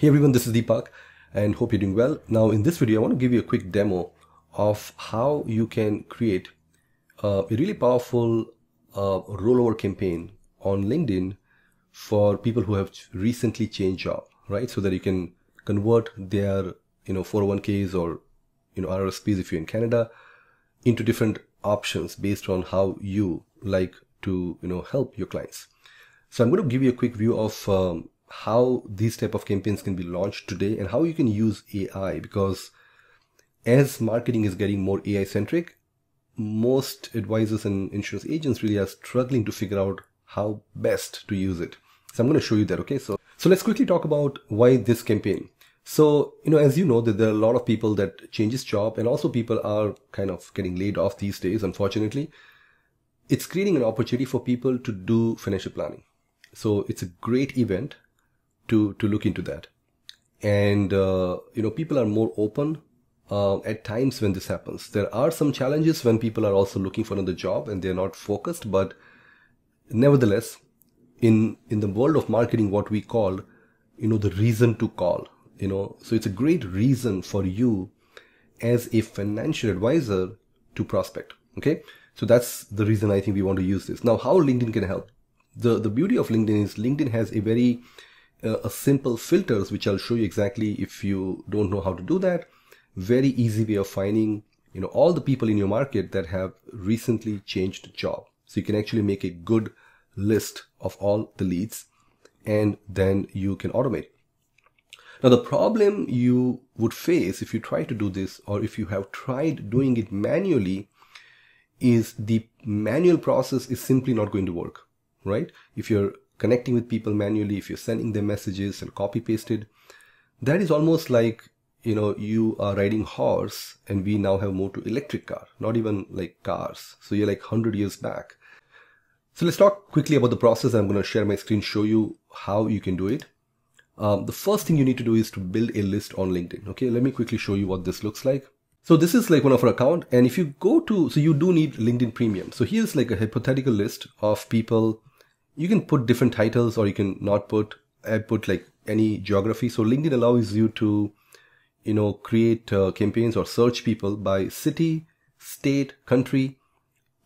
Hey everyone, this is Deepak and hope you're doing well. Now in this video, I want to give you a quick demo of how you can create uh, a really powerful uh, rollover campaign on LinkedIn for people who have recently changed job, right? So that you can convert their, you know, 401ks or, you know, RRSPs if you're in Canada into different options based on how you like to, you know, help your clients. So I'm going to give you a quick view of um, how these type of campaigns can be launched today and how you can use AI because as marketing is getting more AI centric, most advisors and insurance agents really are struggling to figure out how best to use it. So I'm going to show you that. Okay. So, so let's quickly talk about why this campaign. So, you know, as you know that there are a lot of people that changes job and also people are kind of getting laid off these days, unfortunately. It's creating an opportunity for people to do financial planning. So it's a great event to to look into that. And uh, you know people are more open uh, at times when this happens. There are some challenges when people are also looking for another job and they're not focused but nevertheless in in the world of marketing what we call you know the reason to call you know. So it's a great reason for you as a financial advisor to prospect okay? So that's the reason i think we want to use this. Now how linkedin can help? The the beauty of linkedin is linkedin has a very uh, a simple filters, which I'll show you exactly if you don't know how to do that. Very easy way of finding, you know, all the people in your market that have recently changed job. So you can actually make a good list of all the leads and then you can automate. Now the problem you would face if you try to do this or if you have tried doing it manually is the manual process is simply not going to work, right? If you're connecting with people manually, if you're sending them messages and copy pasted, that is almost like, you know, you are riding horse and we now have moved to electric car, not even like cars. So you're like 100 years back. So let's talk quickly about the process. I'm going to share my screen, show you how you can do it. Um, the first thing you need to do is to build a list on LinkedIn. Okay, let me quickly show you what this looks like. So this is like one of our account. And if you go to, so you do need LinkedIn premium. So here's like a hypothetical list of people you can put different titles or you can not put I put like any geography. So LinkedIn allows you to, you know, create uh, campaigns or search people by city, state, country,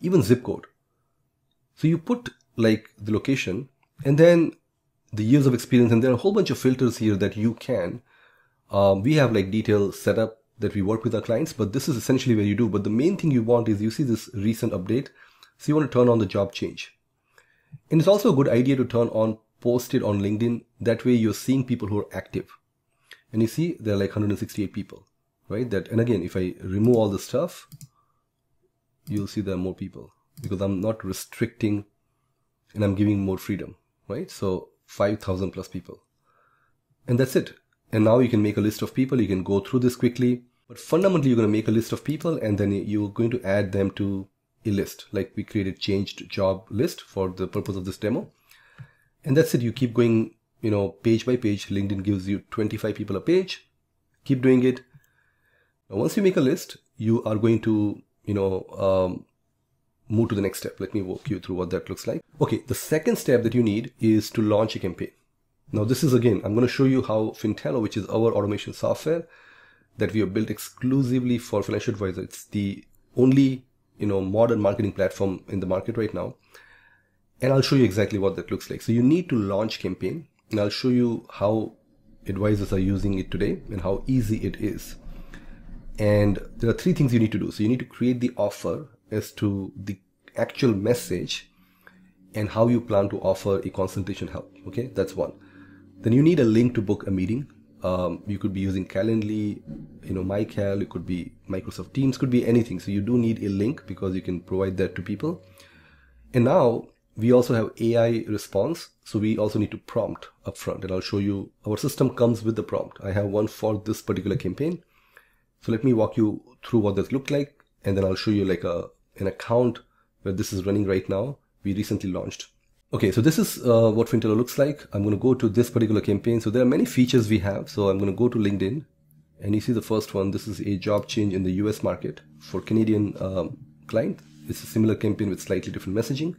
even zip code. So you put like the location and then the years of experience and there are a whole bunch of filters here that you can. Um, we have like detailed setup that we work with our clients, but this is essentially where you do. But the main thing you want is you see this recent update. So you want to turn on the job change. And it's also a good idea to turn on posted on LinkedIn. That way you're seeing people who are active. And you see there are like 168 people, right? That and again, if I remove all the stuff, you'll see there are more people because I'm not restricting and I'm giving more freedom, right? So 5,000 plus people. And that's it. And now you can make a list of people. You can go through this quickly. But fundamentally, you're going to make a list of people and then you're going to add them to a list. Like we created changed job list for the purpose of this demo. And that's it. You keep going you know page by page. Linkedin gives you 25 people a page. Keep doing it. Now, once you make a list you are going to you know um, move to the next step. Let me walk you through what that looks like. Okay the second step that you need is to launch a campaign. Now this is again i'm going to show you how fintello which is our automation software that we have built exclusively for financial advisors it's the only you know modern marketing platform in the market right now and I'll show you exactly what that looks like. So you need to launch campaign and I'll show you how advisors are using it today and how easy it is. And there are three things you need to do. So you need to create the offer as to the actual message and how you plan to offer a consultation help. Okay, that's one. Then you need a link to book a meeting. Um, you could be using Calendly, you know, MyCal, it could be Microsoft Teams, could be anything. So you do need a link because you can provide that to people. And now we also have AI response. So we also need to prompt upfront and I'll show you our system comes with the prompt. I have one for this particular campaign. So let me walk you through what this looked like. And then I'll show you like a, an account where this is running right now. We recently launched. Okay, so this is uh, what Fintello looks like. I'm going to go to this particular campaign. So there are many features we have. So I'm going to go to LinkedIn and you see the first one. This is a job change in the US market for Canadian um, client. It's a similar campaign with slightly different messaging.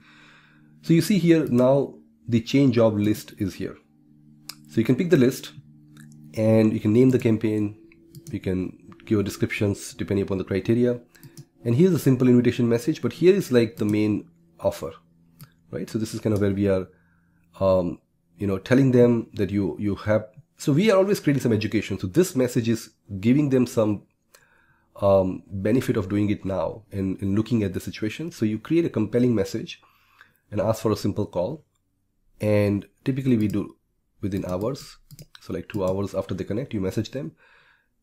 So you see here now the change job list is here. So you can pick the list and you can name the campaign you can give descriptions depending upon the criteria and here's a simple invitation message but here is like the main offer right? So this is kind of where we are um, you know telling them that you you have so we are always creating some education. So this message is giving them some um, benefit of doing it now and, and looking at the situation. So you create a compelling message and ask for a simple call. And typically we do within hours. So like two hours after they connect you message them.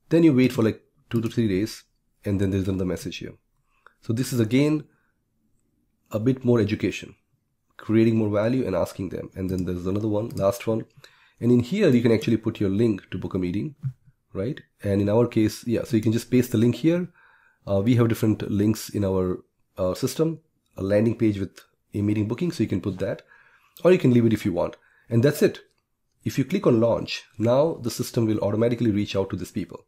Then you wait for like two to three days and then there's another message here. So this is again a bit more education creating more value and asking them. And then there's another one last one. And in here you can actually put your link to book a meeting right? And in our case yeah so you can just paste the link here. Uh, we have different links in our uh, system a landing page with a meeting booking so you can put that. Or you can leave it if you want. And that's it. If you click on launch now the system will automatically reach out to these people.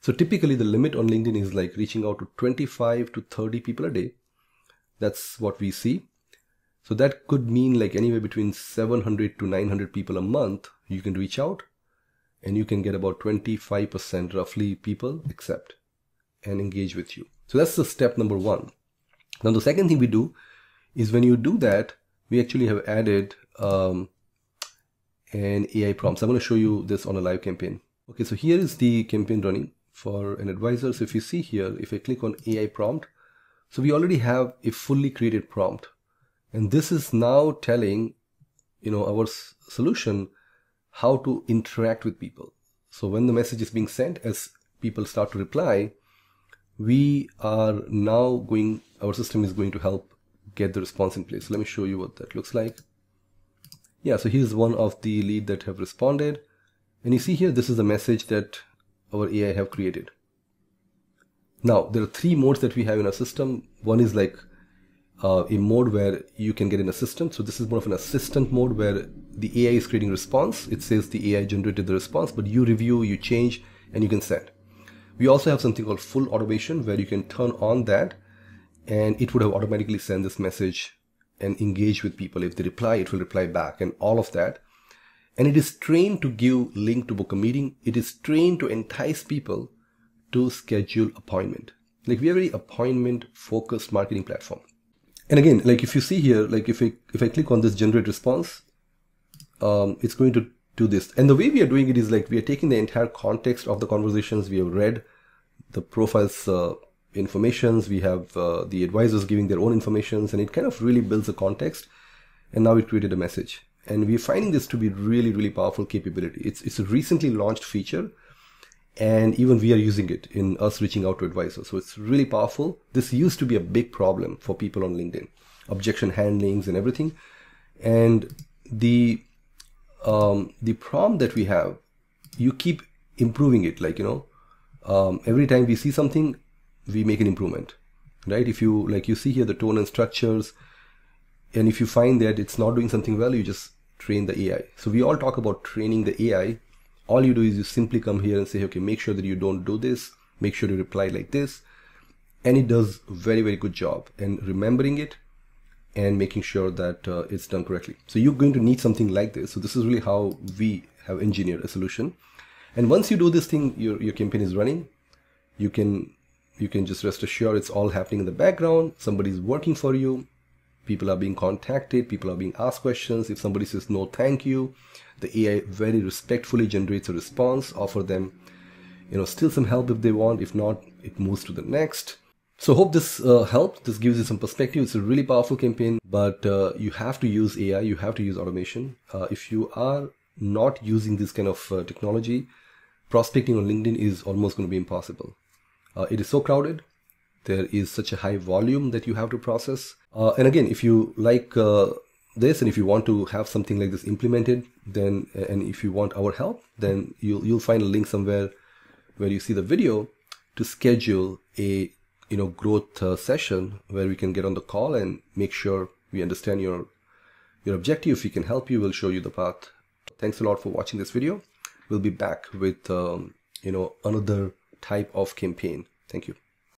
So typically the limit on linkedin is like reaching out to 25 to 30 people a day. That's what we see so that could mean like anywhere between 700 to 900 people a month you can reach out and you can get about 25% roughly people accept and engage with you. So that's the step number one. Now the second thing we do is when you do that, we actually have added um, an AI prompt. So I'm going to show you this on a live campaign. Okay, so here is the campaign running for an advisor. So if you see here, if I click on AI prompt, so we already have a fully created prompt. And this is now telling, you know, our solution how to interact with people. So when the message is being sent, as people start to reply, we are now going, our system is going to help get the response in place. So let me show you what that looks like. Yeah, so here's one of the lead that have responded. And you see here, this is the message that our AI have created. Now, there are three modes that we have in our system. One is like uh, a mode where you can get an assistant. So this is more of an assistant mode where the AI is creating response. It says the AI generated the response, but you review, you change, and you can send. We also have something called full automation where you can turn on that and it would have automatically send this message and engage with people. If they reply, it will reply back and all of that. And it is trained to give link to book a meeting. It is trained to entice people to schedule appointment. Like we are a very appointment focused marketing platform. And again, like if you see here, like if I, if I click on this generate response, um, it's going to do this. And the way we are doing it is like we are taking the entire context of the conversations we have read, the profiles uh, informations, we have uh, the advisors giving their own informations, and it kind of really builds a context. And now it created a message. And we're finding this to be really, really powerful capability. It's, it's a recently launched feature and even we are using it in us reaching out to advisors. So it's really powerful. This used to be a big problem for people on LinkedIn, objection handlings and everything. And the um, the prompt that we have, you keep improving it. Like you know, um, every time we see something, we make an improvement, right? If you like, you see here the tone and structures, and if you find that it's not doing something well, you just train the AI. So we all talk about training the AI all you do is you simply come here and say okay make sure that you don't do this. Make sure you reply like this. And it does very very good job in remembering it and making sure that uh, it's done correctly. So you're going to need something like this. So this is really how we have engineered a solution. And once you do this thing your, your campaign is running. You can you can just rest assured it's all happening in the background. Somebody's working for you people are being contacted people are being asked questions. If somebody says no thank you the ai very respectfully generates a response offer them you know still some help if they want. If not it moves to the next. So hope this uh, helped. This gives you some perspective. It's a really powerful campaign but uh, you have to use ai you have to use automation. Uh, if you are not using this kind of uh, technology prospecting on linkedin is almost going to be impossible. Uh, it is so crowded. There is such a high volume that you have to process. Uh, and again, if you like uh, this and if you want to have something like this implemented, then and if you want our help, then you'll you'll find a link somewhere where you see the video to schedule a you know growth uh, session where we can get on the call and make sure we understand your your objective. If we can help you, we'll show you the path. Thanks a lot for watching this video. We'll be back with um, you know another type of campaign. Thank you.